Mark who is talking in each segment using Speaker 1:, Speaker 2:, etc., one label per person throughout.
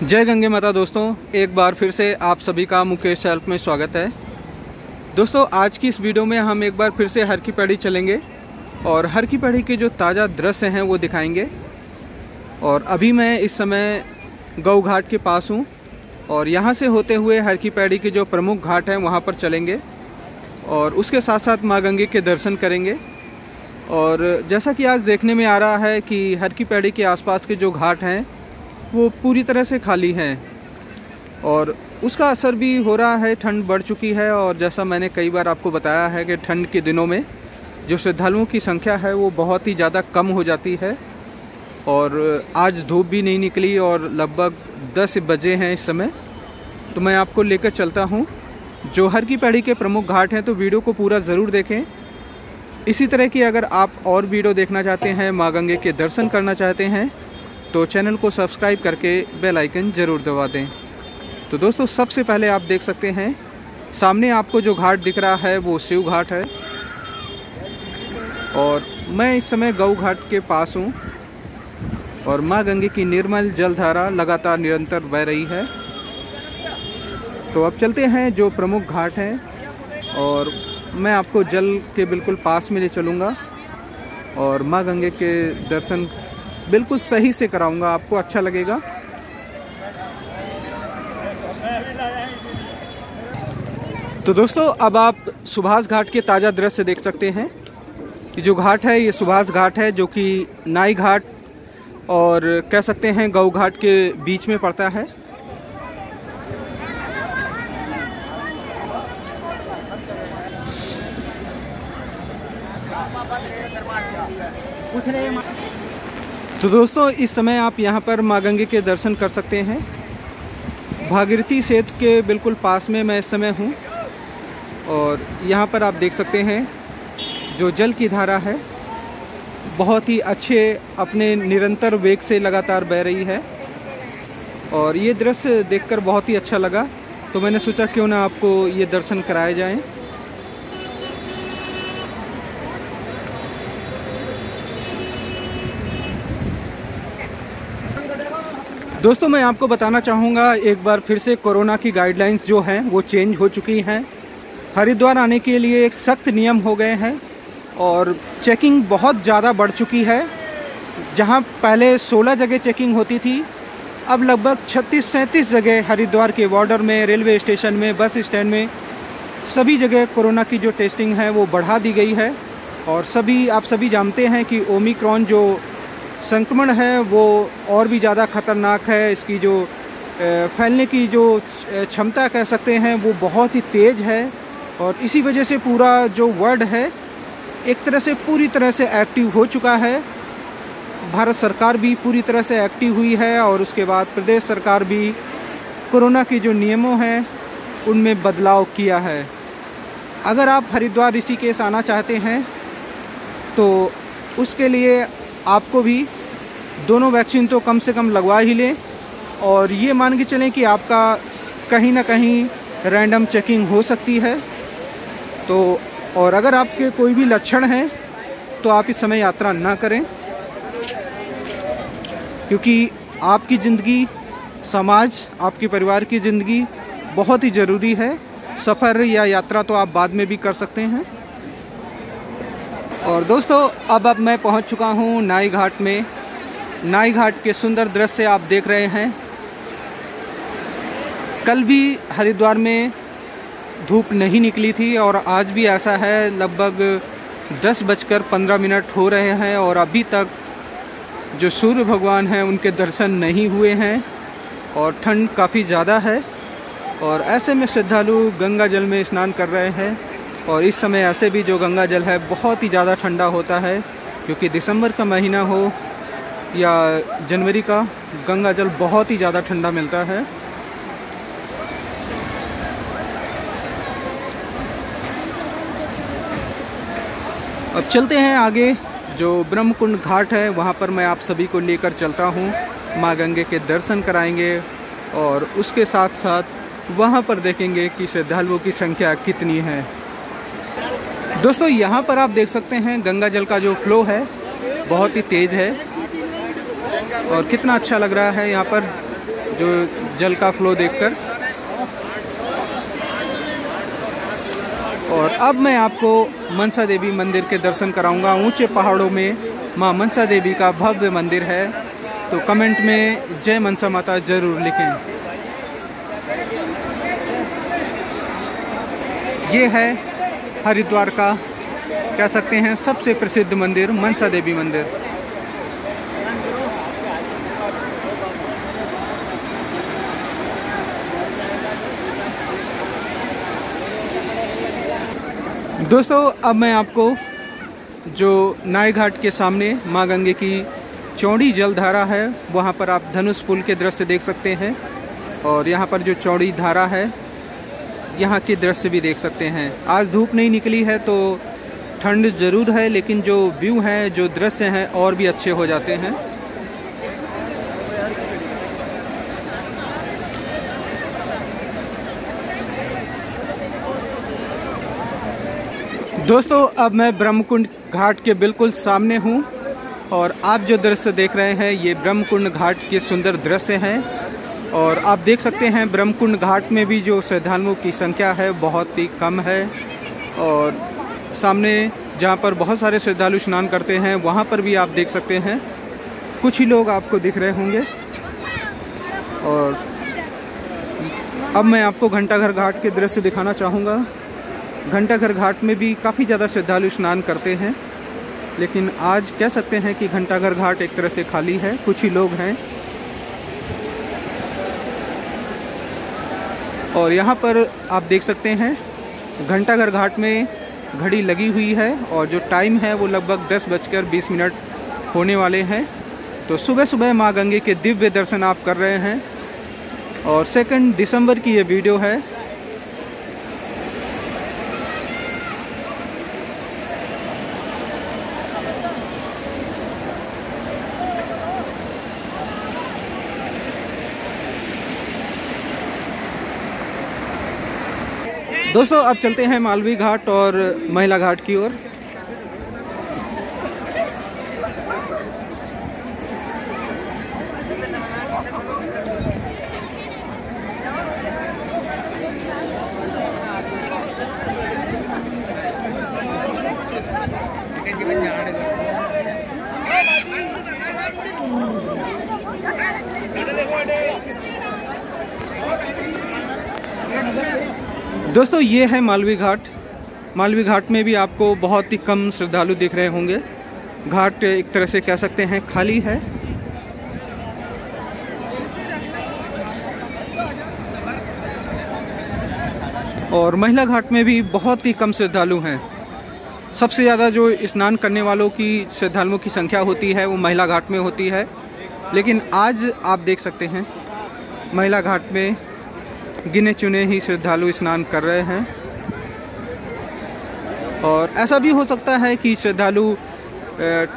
Speaker 1: जय गंगे माता दोस्तों, एक बार फिर से आप सभी का मुकेश सेल्फ में स्वागत है। दोस्तों, आज की इस वीडियो में हम एक बार फिर से हर की पैड़ी चलेंगे और हर की पैड़ी के जो ताज़ा दृश्य हैं वो दिखाएँगे। और अभी मैं इस समय गऊ घाट के पास हूँ और यहाँ से होते हुए हर की पैड़ी के जो प्रमुख घाट हैं वहाँ पर चलेंगे और उसके साथ साथ माँ गंगे के दर्शन करेंगे। और जैसा कि आज देखने में आ रहा है कि हर की पैड़ी के आसपास के जो घाट हैं वो पूरी तरह से खाली हैं। और उसका असर भी हो रहा है, ठंड बढ़ चुकी है और जैसा मैंने कई बार आपको बताया है कि ठंड के दिनों में जो श्रद्धालुओं की संख्या है, वो बहुत ही ज़्यादा कम हो जाती है। और आज धूप भी नहीं निकली और लगभग 10 बजे हैं इस समय। तो मैं आपको लेकर चलता हूँ। जो हर की पैड़ी के प्रमुख घाट हैं तो वीडियो को पूरा ज़रूर देखें। इसी तरह की अगर आप और वीडियो देखना चाहते हैं, माँ गंगे के दर्शन करना चाहते हैं तो चैनल को सब्सक्राइब करके बेल आइकन ज़रूर दबा दें। तो दोस्तों, सबसे पहले आप देख सकते हैं, सामने आपको जो घाट दिख रहा है, वो शिव घाट है। और मैं इस समय गऊ घाट के पास हूँ और माँ गंगे की निर्मल जलधारा लगातार निरंतर बह रही है। तो अब चलते हैं जो प्रमुख घाट हैं और मैं आपको जल के बिल्कुल पास में ले चलूँगा और माँ गंगे के दर्शन बिल्कुल सही से कराऊँगा, आपको अच्छा लगेगा। तो दोस्तों, अब आप सुभाष घाट के ताज़ा दृश्य देख सकते हैं कि जो घाट है, ये सुभाष घाट है, जो कि नाई घाट और कह सकते हैं गऊ घाट के बीच में पड़ता है। तो दोस्तों, इस समय आप यहाँ पर माँ गंगे के दर्शन कर सकते हैं। भागीरथी सेतु के बिल्कुल पास में मैं इस समय हूँ और यहाँ पर आप देख सकते हैं, जो जल की धारा है, बहुत ही अच्छे अपने निरंतर वेग से लगातार बह रही है और ये दृश्य देखकर बहुत ही अच्छा लगा। तो मैंने सोचा क्यों ना आपको ये दर्शन कराए जाएँ। दोस्तों, मैं आपको बताना चाहूँगा, एक बार फिर से कोरोना की गाइडलाइंस जो हैं, वो चेंज हो चुकी हैं। हरिद्वार आने के लिए एक सख्त नियम हो गए हैं और चेकिंग बहुत ज़्यादा बढ़ चुकी है। जहाँ पहले 16 जगह चेकिंग होती थी, अब लगभग 36 सैंतीस जगह हरिद्वार के बॉर्डर में रेलवे स्टेशन में बस स्टैंड में, सभी जगह कोरोना की जो टेस्टिंग है, वो बढ़ा दी गई है। और सभी, आप सभी जानते हैं कि ओमिक्रॉन जो संक्रमण है, वो और भी ज़्यादा ख़तरनाक है। इसकी जो फैलने की जो क्षमता कह सकते हैं, वो बहुत ही तेज़ है और इसी वजह से पूरा जो वर्ल्ड है, एक तरह से पूरी तरह से एक्टिव हो चुका है। भारत सरकार भी पूरी तरह से एक्टिव हुई है और उसके बाद प्रदेश सरकार भी कोरोना के जो नियमों हैं, उनमें बदलाव किया है। अगर आप हरिद्वार ऋषिकेश आना चाहते हैं तो उसके लिए आपको भी दोनों वैक्सीन तो कम से कम लगवा ही लें और ये मान के चलें कि आपका कहीं ना कहीं रैंडम चेकिंग हो सकती है। तो और अगर आपके कोई भी लक्षण हैं तो आप इस समय यात्रा ना करें, क्योंकि आपकी ज़िंदगी, समाज, आपके परिवार की ज़िंदगी बहुत ही ज़रूरी है। सफ़र या यात्रा तो आप बाद में भी कर सकते हैं। और दोस्तों, अब अब मैं पहुँच चुका हूँ नाई घाट में। नाई घाट के सुंदर दृश्य आप देख रहे हैं। कल भी हरिद्वार में धूप नहीं निकली थी और आज भी ऐसा है, लगभग दस बजकर पंद्रह मिनट हो रहे हैं और अभी तक जो सूर्य भगवान हैं, उनके दर्शन नहीं हुए हैं और ठंड काफ़ी ज़्यादा है। और ऐसे में श्रद्धालु गंगा जल में स्नान कर रहे हैं। और इस समय ऐसे भी जो गंगा जल है, बहुत ही ज़्यादा ठंडा होता है, क्योंकि दिसंबर का महीना हो या जनवरी का, गंगा जल बहुत ही ज़्यादा ठंडा मिलता है। अब चलते हैं आगे, जो ब्रह्मकुंड घाट है, वहाँ पर मैं आप सभी को लेकर चलता हूँ। माँ गंगे के दर्शन कराएँगे और उसके साथ साथ वहाँ पर देखेंगे कि श्रद्धालुओं की संख्या कितनी है। दोस्तों, यहाँ पर आप देख सकते हैं गंगा जल का जो फ्लो है, बहुत ही तेज़ है। और कितना अच्छा लग रहा है यहाँ पर जो जल का फ्लो देखकर। और अब मैं आपको मनसा देवी मंदिर के दर्शन कराऊँगा। ऊँचे पहाड़ों में माँ मनसा देवी का भव्य मंदिर है। तो कमेंट में जय मनसा माता ज़रूर लिखें। ये है हरिद्वार का, कह सकते हैं, सबसे प्रसिद्ध मंदिर, मनसा देवी मंदिर। दोस्तों, अब मैं आपको जो नाई घाट के सामने माँ गंगे की चौड़ी जलधारा है, वहाँ पर आप धनुष पुल के दृश्य देख सकते हैं और यहाँ पर जो चौड़ी धारा है यहाँ के दृश्य भी देख सकते हैं। आज धूप नहीं निकली है तो ठंड ज़रूर है, लेकिन जो व्यू है, जो दृश्य हैं, और भी अच्छे हो जाते हैं। दोस्तों, अब मैं ब्रह्मकुंड घाट के बिल्कुल सामने हूँ, और आप जो दृश्य देख रहे हैं, ये ब्रह्मकुंड घाट के सुंदर दृश्य हैं। और आप देख सकते हैं ब्रह्मकुंड घाट में भी जो श्रद्धालुओं की संख्या है, बहुत ही कम है। और सामने जहाँ पर बहुत सारे श्रद्धालु स्नान करते हैं, वहाँ पर भी आप देख सकते हैं। कुछ ही लोग आपको दिख रहे होंगे। और अब मैं आपको घंटाघर घाट के दृश्य दिखाना चाहूँगा। घंटाघर घाट में भी काफ़ी ज़्यादा श्रद्धालु स्नान करते हैं। लेकिन आज कह सकते हैं कि घंटाघर घाट एक तरह से खाली है, कुछ ही लोग हैं। और यहाँ पर आप देख सकते हैं, घंटाघर घाट में घड़ी लगी हुई है और जो टाइम है वो लगभग दस बजकर बीस मिनट होने वाले हैं। तो सुबह सुबह माँ गंगे के दिव्य दर्शन आप कर रहे हैं और सेकंड दिसंबर की ये वीडियो है। दोस्तों अब चलते हैं मालवी घाट और महिला घाट की ओर। दोस्तों, ये है मालवी घाट। मालवी घाट में भी आपको बहुत ही कम श्रद्धालु दिख रहे होंगे। घाट एक तरह से कह सकते हैं खाली है। और महिला घाट में भी बहुत ही कम श्रद्धालु हैं। सबसे ज़्यादा जो स्नान करने वालों की, श्रद्धालुओं की संख्या होती है, वो महिला घाट में होती है। लेकिन आज आप देख सकते हैं, महिला घाट में गिने चुने ही श्रद्धालु स्नान कर रहे हैं। और ऐसा भी हो सकता है कि श्रद्धालु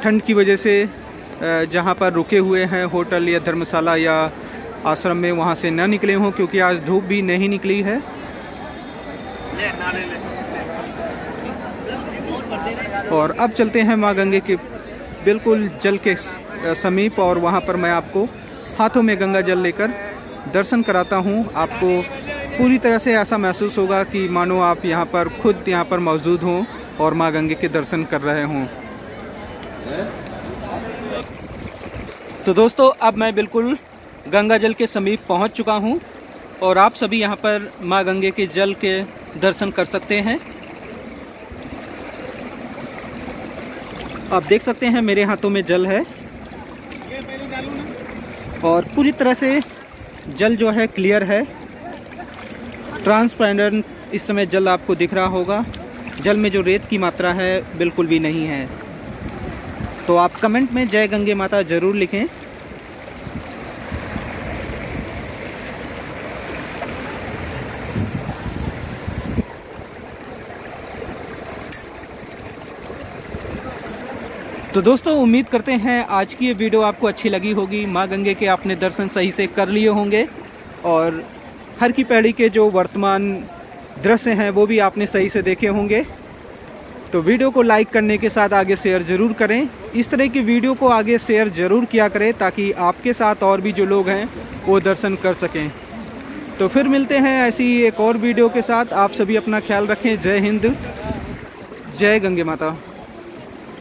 Speaker 1: ठंड की वजह से जहाँ पर रुके हुए हैं, होटल या धर्मशाला या आश्रम में वहाँ से न निकले हों, क्योंकि आज धूप भी नहीं निकली है। और अब चलते हैं माँ गंगे के बिल्कुल जल के समीप, और वहाँ पर मैं आपको हाथों में गंगा जल लेकर दर्शन कराता हूँ, आपको पूरी तरह से ऐसा महसूस होगा कि मानो आप यहाँ पर खुद यहाँ पर मौजूद हों और माँ गंगे के दर्शन कर रहे हों। तो दोस्तों, अब मैं बिल्कुल गंगा जल के समीप पहुँच चुका हूँ और आप सभी यहाँ पर माँ गंगे के जल के दर्शन कर सकते हैं। आप देख सकते हैं मेरे हाथों में जल है। और पूरी तरह से जल जो है क्लियर है। ट्रांसपेरेंट इस समय जल आपको दिख रहा होगा। जल में जो रेत की मात्रा है, बिल्कुल भी नहीं है। तो आप कमेंट में जय गंगे माता ज़रूर लिखें। तो दोस्तों, उम्मीद करते हैं आज की ये वीडियो आपको अच्छी लगी होगी। माँ गंगे के आपने दर्शन सही से कर लिए होंगे और हर की पैड़ी के जो वर्तमान दृश्य हैं, वो भी आपने सही से देखे होंगे। तो वीडियो को लाइक करने के साथ आगे शेयर ज़रूर करें। इस तरह की वीडियो को आगे शेयर ज़रूर किया करें ताकि आपके साथ और भी जो लोग हैं, वो दर्शन कर सकें। तो फिर मिलते हैं ऐसी एक और वीडियो के साथ। आप सभी अपना ख्याल रखें। जय हिंद। जय गंगे माता।